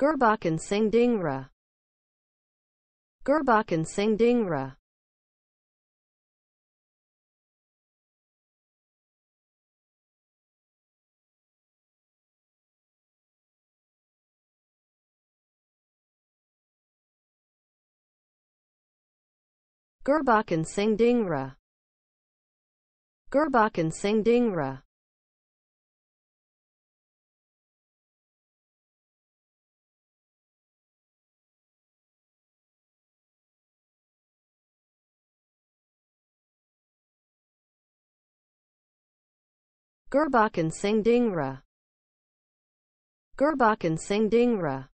Gurbakan Singh Dhingra Gurbakan Singh Dhingra Gurbakan Singh Dhingra Gurbakan Singh Dhingra Gurbakan Singh Dhingra Gurbakan Singh Dhingra